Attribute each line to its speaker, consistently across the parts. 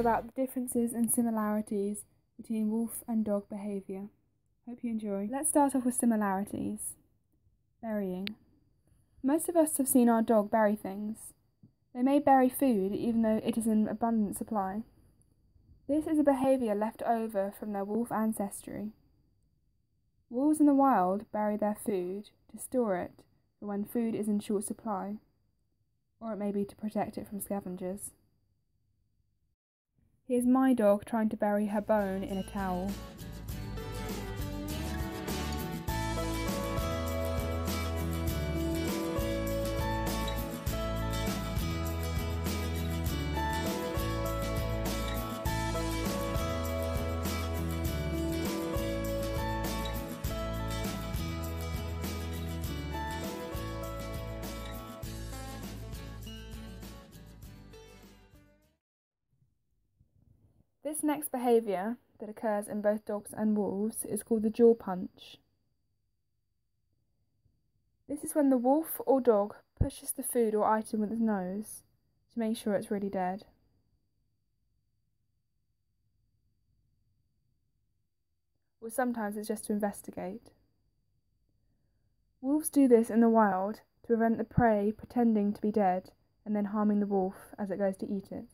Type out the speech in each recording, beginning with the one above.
Speaker 1: about the differences and similarities between wolf and dog behaviour. Hope you enjoy. Let's start off with similarities. Burying. Most of us have seen our dog bury things. They may bury food even though it is in abundant supply. This is a behaviour left over from their wolf ancestry. Wolves in the wild bury their food to store it for when food is in short supply, or it may be to protect it from scavengers. Here's my dog trying to bury her bone in a towel. This next behaviour that occurs in both dogs and wolves is called the jaw punch. This is when the wolf or dog pushes the food or item with its nose to make sure it's really dead. Or sometimes it's just to investigate. Wolves do this in the wild to prevent the prey pretending to be dead and then harming the wolf as it goes to eat it.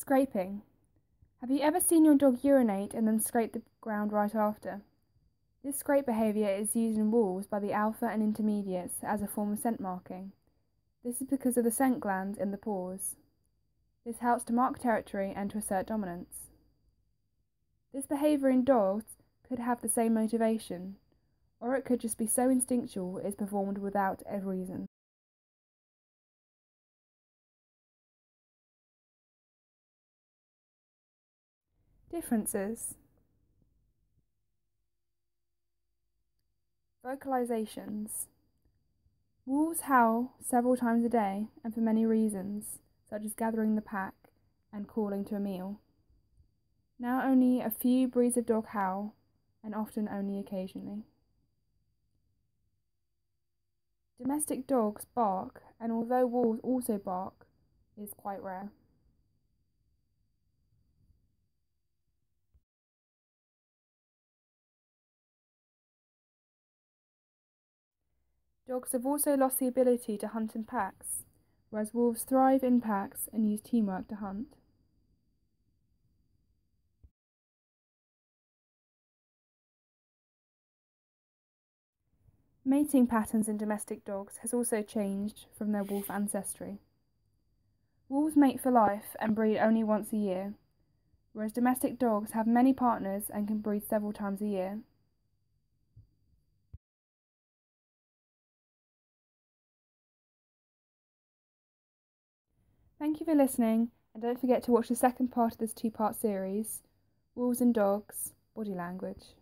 Speaker 1: Scraping. Have you ever seen your dog urinate and then scrape the ground right after? This scrape behaviour is used in wolves by the alpha and intermediates as a form of scent marking. This is because of the scent glands in the paws. This helps to mark territory and to assert dominance. This behaviour in dogs could have the same motivation, or it could just be so instinctual it is performed without a reason. Differences Vocalizations Wolves howl several times a day and for many reasons, such as gathering the pack and calling to a meal. Now only a few breeds of dog howl, and often only occasionally. Domestic dogs bark, and although wolves also bark, is quite rare. Dogs have also lost the ability to hunt in packs, whereas wolves thrive in packs and use teamwork to hunt. Mating patterns in domestic dogs has also changed from their wolf ancestry. Wolves mate for life and breed only once a year, whereas domestic dogs have many partners and can breed several times a year. Thank you for listening, and don't forget to watch the second part of this two part series Wolves and Dogs Body Language.